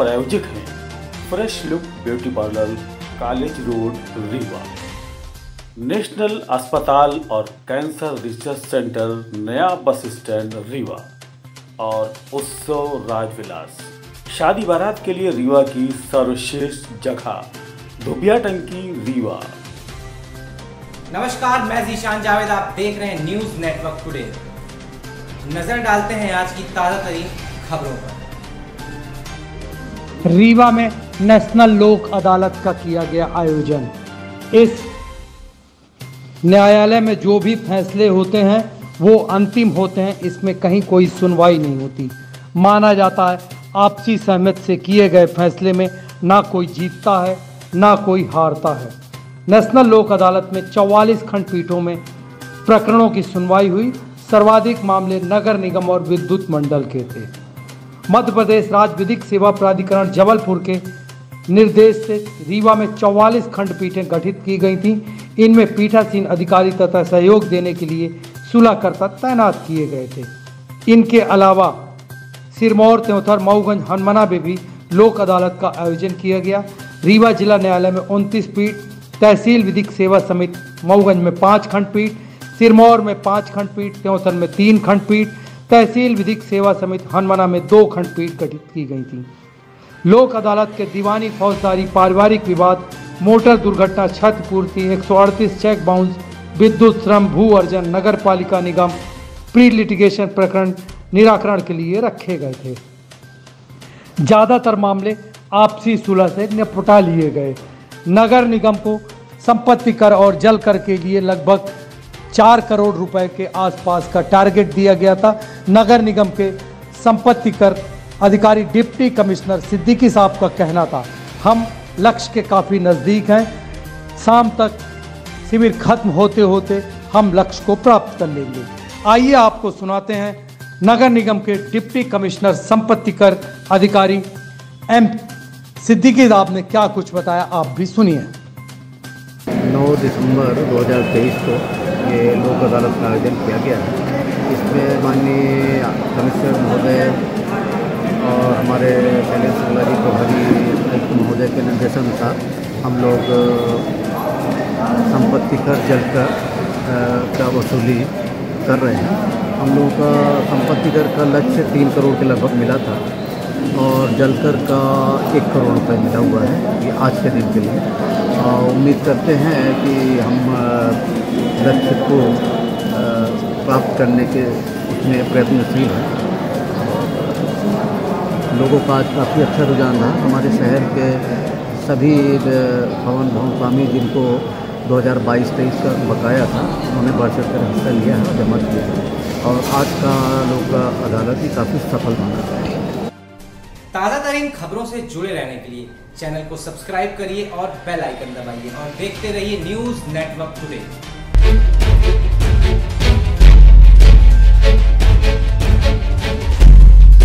प्रायोजक हैं। Fresh look beauty parlour, college road, Rewa. National अस्पताल और कैंसर रिसर्च सेंटर, नया बस स्टैंड, रीवा। और उत्सव राजविलास। शादी बारात के लिए रीवा की सर्वश्रेष्ठ जगह, धुबिया टंकी, रीवा। नमस्कार, मैं जीशान जावेद, आप देख रहे हैं न्यूज़ नेटवर्क टुडे। नज़र डालते हैं आज की ताज़ा तरीन खबरों पर। रीवा में नेशनल लोक अदालत का किया गया आयोजन। इस न्यायालय में जो भी फैसले होते हैं, वो अंतिम होते हैं। इसमें कहीं कोई सुनवाई नहीं होती। माना जाता है, आपसी सहमति से किए गए फैसले में ना कोई जीतता है, ना कोई हारता है। नेशनल लोक अदालत में 44 खंडपीठों में प्रकरणों की सुनवाई हुई। सर्वाधिक मामले नगर निगम और विद्युत मंडल के थे। मध्य प्रदेश राज्य विधिक सेवा प्राधिकरण जबलपुर के निर्देश से रीवा में 44 खंडपीठें गठित की गई थीं। इनमें पीठासीन अधिकारी तथा सहयोग देने के लिए सुलहकर्ता तैनात किए गए थे। इनके अलावा सिरमौर त्योथर मऊगंज, हनमना में भी लोक अदालत का आयोजन किया गया। रीवा जिला न्यायालय में उनतीस पीठ, तहसील विधिक सेवा समिति मऊगंज में पाँच खंडपीठ, सिरमौर में पाँच खंडपीठ त्योथर में तीन खंडपीठ तहसील विधिक सेवा समिति हनमना में दो खंडपीठ गठित की गई थी। लोक अदालत के दीवानी फौजदारी पारिवारिक विवाद, मोटर दुर्घटना क्षतिपूर्ति, एक सौ अड़तीस चेक बाउंस, विद्युत श्रम, भू अर्जन, नगर पालिका निगम, प्री लिटिगेशन प्रकरण निराकरण के लिए रखे गए थे। ज़्यादातर मामले आपसी सुलह से निपटा लिए गए। नगर निगम को संपत्ति कर और जल कर के लिए लगभग चार करोड़ रुपए के आसपास का टारगेट दिया गया था। नगर निगम के संपत्ति कर अधिकारी डिप्टी कमिश्नर सिद्दीकी साहब का कहना था, हम लक्ष्य के काफ़ी नज़दीक हैं। शाम तक शिविर खत्म होते होते हम लक्ष्य को प्राप्त कर लेंगे। आइए आपको सुनाते हैं नगर निगम के डिप्टी कमिश्नर संपत्ति कर अधिकारी एम सिद्दीकी साहब ने क्या कुछ बताया, आप भी सुनिए। 9 दिसंबर 2023 को ये लोक अदालत का आयोजन किया गया है। इसमें माननीय कमिश्नर महोदय और हमारे शैलेश सिंगलारी प्रभारी महोदय के निर्देशन निर्देशानुसार हम लोग संपत्ति कर जल कर का वसूली कर रहे हैं। हम लोगों का संपत्ति कर का लक्ष्य तीन करोड़ के लगभग मिला था और जलकर का एक करोड़ रुपये मिला हुआ है ये आज के दिन के लिए। उम्मीद करते हैं कि हम लक्ष्य को प्राप्त करने के उसमें प्रयत्नशील हैं। लोगों का आज काफ़ी अच्छा रुझान रहा। हमारे शहर के सभी भवन भवन स्वामी जिनको 2022-23 का बकाया था, उन्होंने बढ़ चढ़ कर हिस्सा लिया है, जमा किया है। और आज का लोक अदालत भी काफ़ी सफल माना ताज़ा तरीन खबरों से जुड़े रहने के लिए चैनल को सब्सक्राइब करिए और बेल आइकन दबाइए और देखते रहिए न्यूज़ नेटवर्क टुडे।